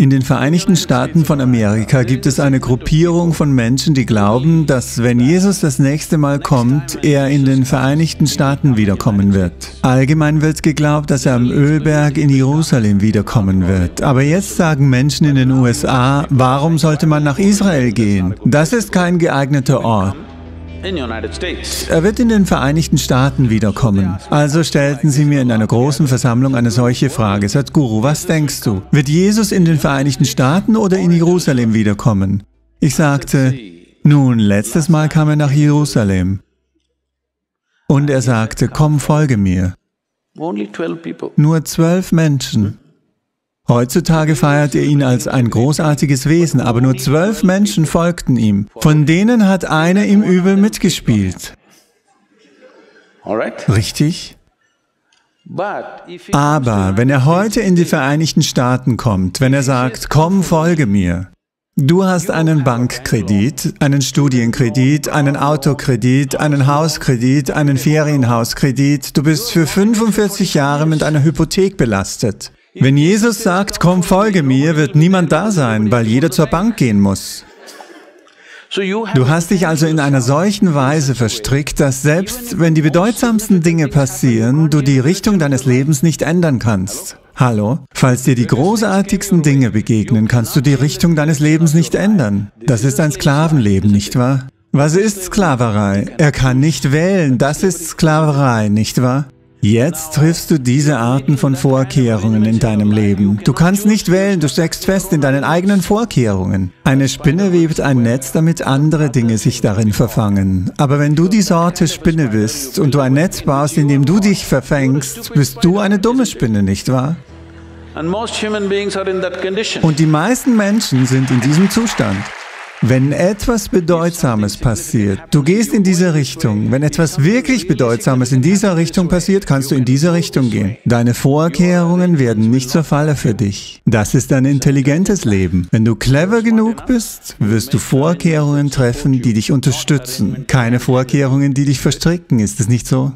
In den Vereinigten Staaten von Amerika gibt es eine Gruppierung von Menschen, die glauben, dass wenn Jesus das nächste Mal kommt, er in den Vereinigten Staaten wiederkommen wird. Allgemein wird geglaubt, dass er am Ölberg in Jerusalem wiederkommen wird. Aber jetzt sagen Menschen in den USA, warum sollte man nach Israel gehen? Das ist kein geeigneter Ort. Er wird in den Vereinigten Staaten wiederkommen. Also stellten sie mir in einer großen Versammlung eine solche Frage. Sadhguru, was denkst du? Wird Jesus in den Vereinigten Staaten oder in Jerusalem wiederkommen? Ich sagte, nun, letztes Mal kam er nach Jerusalem. Und er sagte, komm, folge mir. Nur zwölf Menschen. Heutzutage feiert ihr ihn als ein großartiges Wesen, aber nur zwölf Menschen folgten ihm. Von denen hat einer im Übel mitgespielt. Richtig? Aber wenn er heute in die Vereinigten Staaten kommt, wenn er sagt, komm, folge mir, Du hast einen Bankkredit, einen Studienkredit, einen Autokredit, einen Hauskredit, einen Ferienhauskredit. Du bist für 45 Jahre mit einer Hypothek belastet. Wenn Jesus sagt, komm, folge mir, wird niemand da sein, weil jeder zur Bank gehen muss. Du hast dich also in einer solchen Weise verstrickt, dass selbst wenn die bedeutsamsten Dinge passieren, du die Richtung deines Lebens nicht ändern kannst. Hallo? Falls dir die großartigsten Dinge begegnen, kannst du die Richtung deines Lebens nicht ändern. Das ist ein Sklavenleben, nicht wahr? Was ist Sklaverei? Er kann nicht wählen, das ist Sklaverei, nicht wahr? Jetzt triffst du diese Arten von Vorkehrungen in deinem Leben. Du kannst nicht wählen, du steckst fest in deinen eigenen Vorkehrungen. Eine Spinne webt ein Netz, damit andere Dinge sich darin verfangen. Aber wenn du die Sorte Spinne bist und du ein Netz baust, in dem du dich verfängst, bist du eine dumme Spinne, nicht wahr? Und die meisten Menschen sind in diesem Zustand. Wenn etwas Bedeutsames passiert, du gehst in diese Richtung. Wenn etwas wirklich Bedeutsames in dieser Richtung passiert, kannst du in diese Richtung gehen. Deine Vorkehrungen werden nicht zur Falle für dich. Das ist ein intelligentes Leben. Wenn du clever genug bist, wirst du Vorkehrungen treffen, die dich unterstützen. Keine Vorkehrungen, die dich verstricken. Ist es nicht so?